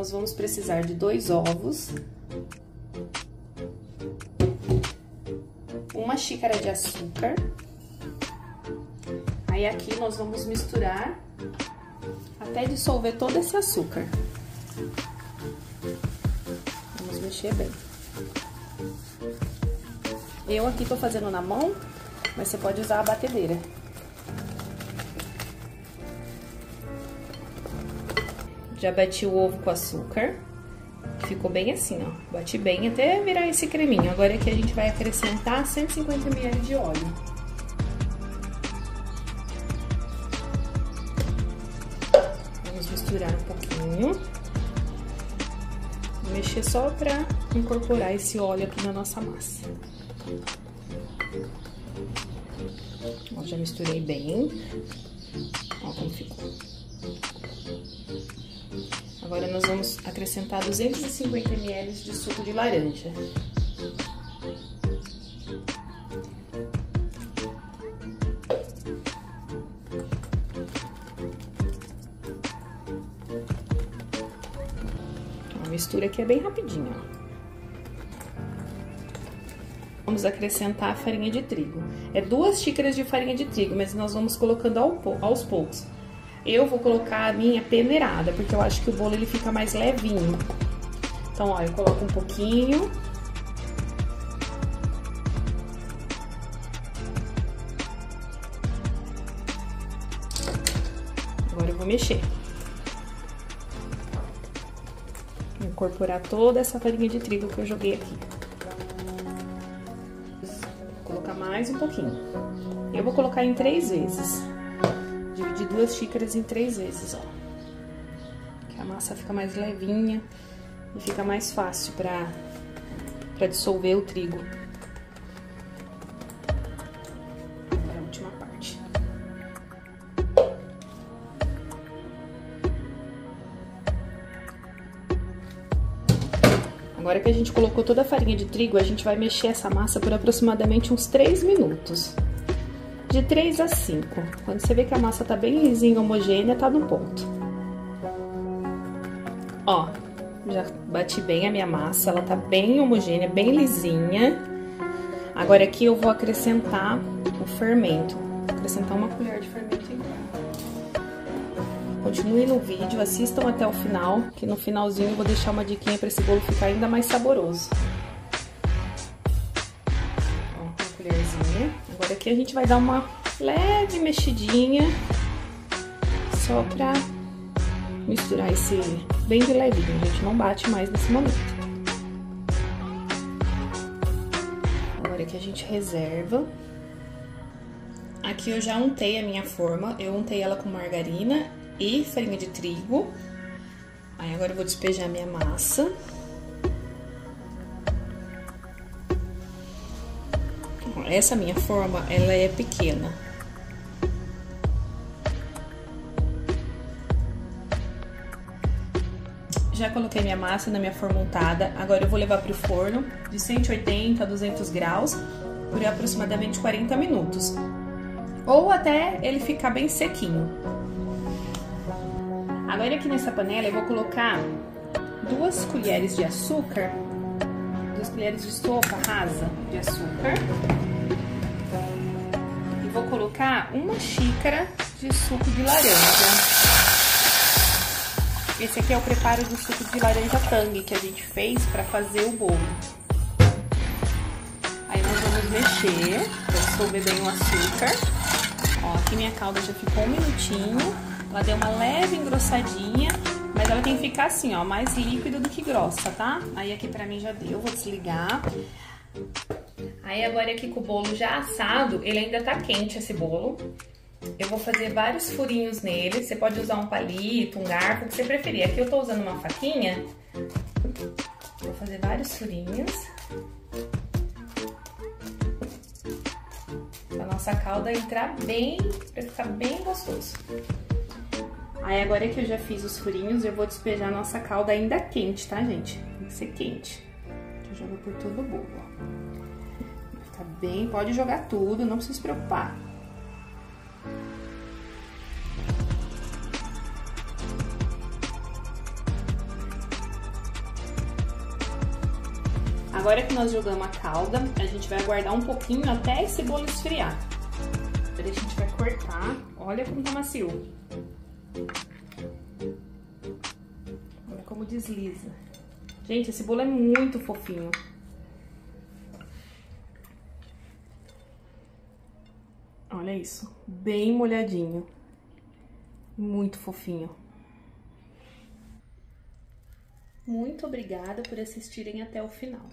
nós vamos precisar de dois ovos, uma xícara de açúcar. Aí aqui nós vamos misturar até dissolver todo esse açúcar. Vamos mexer bem. Eu aqui tô fazendo na mão, mas você pode usar a batedeira. Já bati o ovo com açúcar. Ficou bem assim, ó. Bati bem até virar esse creminho. Agora aqui a gente vai acrescentar 150 ml de óleo. Vamos misturar um pouquinho. Vou mexer só pra incorporar esse óleo aqui na nossa massa. Ó, já misturei bem. Ó como ficou. Nós vamos acrescentar 250 ml de suco de laranja. A mistura aqui é bem rapidinho, ó. Vamos acrescentar a farinha de trigo. É duas xícaras de farinha de trigo, mas nós vamos colocando aos poucos. Eu vou colocar a minha peneirada, porque eu acho que o bolo ele fica mais levinho. Então, ó, eu coloco um pouquinho. Agora eu vou mexer. Vou incorporar toda essa farinha de trigo que eu joguei aqui. Vou colocar mais um pouquinho. Eu vou colocar em três vezes duas xícaras em três vezes, ó. Que a massa fica mais levinha e fica mais fácil pra, pra dissolver o trigo. Agora a última parte. Agora que a gente colocou toda a farinha de trigo, a gente vai mexer essa massa por aproximadamente uns 3 minutos de 3 a 5. Quando você vê que a massa tá bem lisinha, homogênea, tá no ponto. Ó, já bati bem a minha massa, ela tá bem homogênea, bem lisinha. Agora aqui eu vou acrescentar o fermento. Vou acrescentar uma colher de fermento integral. Continue no vídeo, assistam até o final, que no finalzinho eu vou deixar uma diquinha para esse bolo ficar ainda mais saboroso. Aqui a gente vai dar uma leve mexidinha, só pra misturar esse bem de levinho, a gente não bate mais nesse momento. Agora que a gente reserva. Aqui eu já untei a minha forma, eu untei ela com margarina e farinha de trigo. Aí agora eu vou despejar minha massa. Essa minha forma, ela é pequena. Já coloquei minha massa na minha forma untada, agora eu vou levar para o forno de 180 a 200 graus por aproximadamente 40 minutos. Ou até ele ficar bem sequinho. Agora aqui nessa panela eu vou colocar duas colheres de açúcar, duas colheres de sopa rasa de açúcar colocar uma xícara de suco de laranja. Esse aqui é o preparo do suco de laranja tangue que a gente fez para fazer o bolo. Aí nós vamos mexer para dissolver bem o açúcar. Ó, aqui minha calda já ficou um minutinho. Ela deu uma leve engrossadinha, mas ela tem que ficar assim, ó, mais líquida do que grossa, tá? Aí aqui pra mim já deu, vou desligar. Aí agora aqui com o bolo já assado, ele ainda tá quente esse bolo. Eu vou fazer vários furinhos nele, você pode usar um palito, um garfo, o que você preferir. Aqui eu tô usando uma faquinha. Vou fazer vários furinhos. Pra nossa calda entrar bem, pra ficar bem gostoso. Aí agora que eu já fiz os furinhos, eu vou despejar a nossa calda ainda quente, tá, gente? Tem que ser quente. Eu jogo por todo o bolo, ó Tá bem? Pode jogar tudo, não precisa se preocupar. Agora que nós jogamos a calda, a gente vai aguardar um pouquinho até esse bolo esfriar. Daí a gente vai cortar. Olha como tá macio. Olha como desliza. Gente, esse bolo é muito fofinho. Olha isso, bem molhadinho. Muito fofinho. Muito obrigada por assistirem até o final.